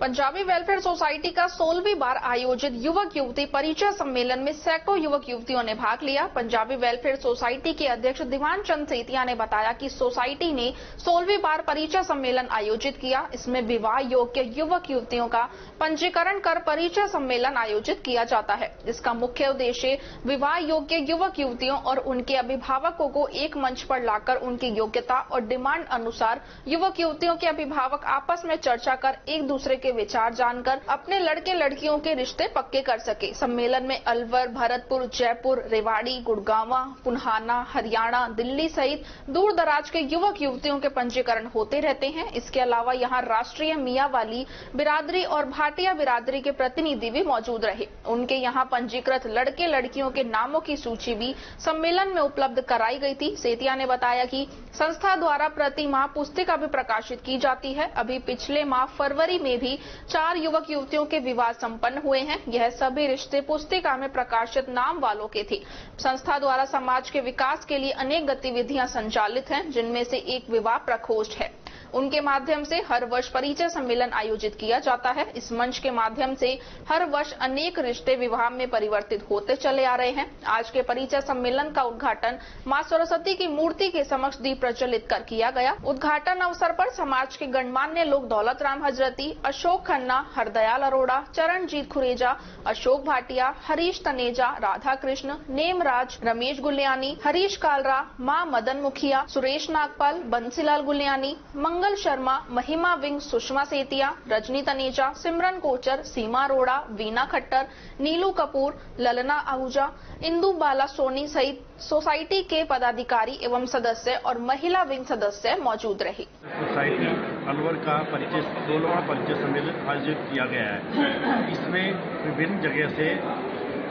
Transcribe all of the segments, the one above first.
Punjabi welfare society का सोलहवीं बार आयोजित युवक युवती परिचय सम्मेलन में सैकड़ों युवक युवतियों ने भाग लिया। पंजाबी वेलफेयर सोसाइटी के अध्यक्ष दीवान चंद सेतिया ने बताया कि सोसाइटी ने सोलहवीं बार परिचय सम्मेलन आयोजित किया। इसमें विवाह योग्य युवक युवतियों का पंजीकरण कर परिचय सम्मेलन आयोजित किया जाता है। इसका मुख्य उद्देश्य विवाह योग्य युवक युवतियों और उनके अभिभावकों को एक मंच पर लाकर उनकी योग्यता और डिमांड अनुसार युवक युवतियों के अभिभावक आपस में चर्चा कर एक दूसरे के विचार जानकर अपने लड़के लड़कियों के रिश्ते पक्के कर सके। सम्मेलन में अलवर, भरतपुर, जयपुर, रेवाड़ी, गुड़गावा, पुनहाना, हरियाणा, दिल्ली सहित दूर दराज के युवक युवतियों के पंजीकरण होते रहते हैं। इसके अलावा यहाँ राष्ट्रीय मियाँ वाली, बिरादरी और भाटिया बिरादरी के प्रतिनिधि भी मौजूद रहे। उनके यहाँ पंजीकृत लड़के लड़कियों के नामों की सूची भी सम्मेलन में उपलब्ध कराई गई थी। सेतिया ने बताया कि संस्था द्वारा प्रति माह पुस्तिका भी प्रकाशित की जाती है। अभी पिछले माह फरवरी में भी चार युवक युवतियों के विवाह संपन्न हुए हैं। यह सभी रिश्ते पुस्तिका में प्रकाशित नाम वालों के थे। संस्था द्वारा समाज के विकास के लिए अनेक गतिविधियाँ संचालित हैं, जिनमें से एक विवाह प्रकोष्ठ है। उनके माध्यम से हर वर्ष परिचय सम्मेलन आयोजित किया जाता है। इस मंच के माध्यम से हर वर्ष अनेक रिश्ते विवाह में परिवर्तित होते चले आ रहे हैं। आज के परिचय सम्मेलन का उद्घाटन माँ सरस्वती की मूर्ति के समक्ष दीप प्रज्वलित कर किया गया। उद्घाटन अवसर पर समाज के गणमान्य लोग दौलत राम हजरती, अशोक खन्ना, हरदयाल अरोड़ा, चरणजीत खुरेजा, अशोक भाटिया, हरीश तनेजा राधा कृष्ण नेमराज, रमेश गुलियानी, हरीश कालरा, माँ मदन मुखिया, सुरेश नागपाल, बंसीलाल गुलियानी मंगल शर्मा, महिमा विंग, सुषमा सेतिया, रजनी तनेजा, सिमरन कोचर, सीमा अरोड़ा, वीना खट्टर, नीलू कपूर, ललना आहूजा, इंदू बाला सोनी सहित सोसाइटी के पदाधिकारी एवं सदस्य और महिला विंग सदस्य मौजूद रहे। सोसाइटी अलवर का परिचय सोलहवा परिचय सम्मेलन आयोजित किया गया है। इसमें विभिन्न जगह से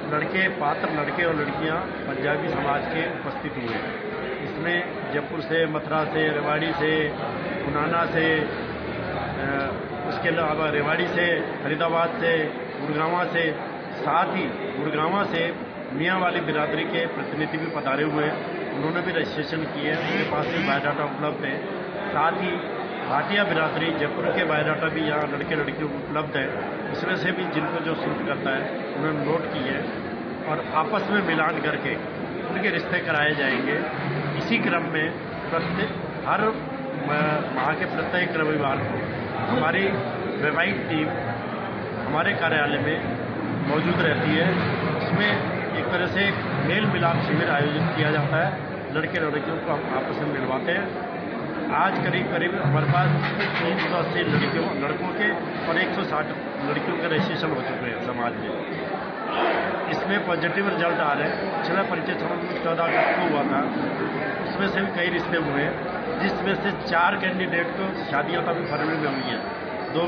लड़के, पात्र लड़के और लड़कियाँ पंजाबी समाज के उपस्थित हुए। इसमें जयपुर से, मथुरा से, रेवाड़ी से उनाना से उसके अलावा रेवाड़ी से, फरीदाबाद से, गुड़गावा से, साथ ही गुड़गावा से मियाँ वाली बिरादरी के प्रतिनिधि भी पधारे हुए हैं। उन्होंने भी रजिस्ट्रेशन किए हैं। उनके पास भी बायोडाटा उपलब्ध है। साथ ही भाटिया बिरादरी, जयपुर के बायोडाटा भी यहाँ लड़के लड़कियों को उपलब्ध है। उसमें से भी जिनको जो सूट करता है, उन्होंने नोट किए हैं और आपस में मिलान करके उनके रिश्ते कराए जाएँगे। इसी क्रम में प्रत्येक हर माह के प्रत्येक रविवार को हमारी वैवाहिक टीम हमारे कार्यालय में मौजूद रहती है। इसमें एक तरह से मेल मिलाप शिविर आयोजित किया जाता है। लड़के लड़कियों को हम आपस में मिलवाते हैं। आज करीब करीब हमारे पास तीन सौ अस्सी लड़कियों लड़कों के और एक सौ साठ लड़कियों के रजिस्ट्रेशन हो चुके हैं समाज में। इसमें पॉजिटिव रिज़ल्ट आ रहे हैं। पिछला परिचय चौदह अगस्त को हुआ था। उसमें से भी कई रिश्ते हुए हैं, जिसमें से चार कैंडिडेट को शादियाँ तो अभी फरवरी में हुई हैं। दो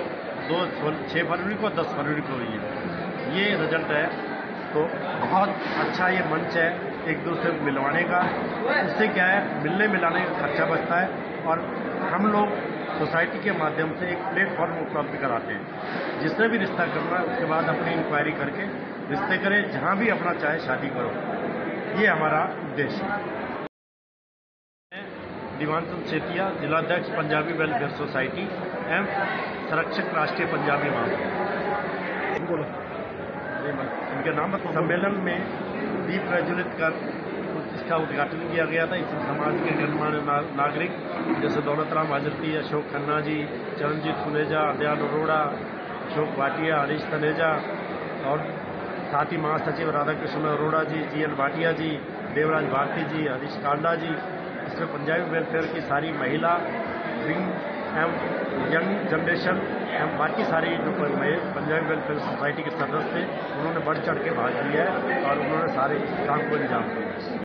दो छः फरवरी को दस फरवरी को हुई है। ये रिज़ल्ट है। तो बहुत अच्छा ये मंच है एक दूसरे को मिलवाने का। इससे क्या है, मिलने मिलाने का खर्चा बचता है और हम लोग सोसाइटी के माध्यम से एक प्लेटफॉर्म उपलब्ध कराते हैं। जिसने भी रिश्ता करना है उसके बाद अपनी इंक्वायरी करके रिश्ते करें, जहाँ भी अपना चाहे शादी करो। ये हमारा उद्देश्य है। दीवान चंद सेतिया जिलाध्यक्ष पंजाबी वेलफेयर सोसाइटी एवं संरक्षक राष्ट्रीय पंजाबी महासभा इनके नाम सम्मेलन में दीप प्रज्वलित कर इसका उद्घाटन किया गया था। इसमें समाज के गणमान्य नागरिक जैसे दौलत राम हाजरती अशोक खन्ना जी चरणजीत सुनेजा दयाल अरोड़ा अशोक भाटिया हरीश तनेजा और साथ ही महासचिव राधाकृष्ण अरोड़ा जी जी एल भाटिया जी देवराज भारती जी हरीश कांडा जी इसमें पंजाबी वेलफेयर की सारी महिला, विंग एवं यंग जनरेशन एम बाकी सारी जो पंजाबी वेलफेयर सोसाइटी के सदस्य थे उन्होंने बढ़ चढ़ के भाग लिया है और उन्होंने सारे काम को अंजाम दिया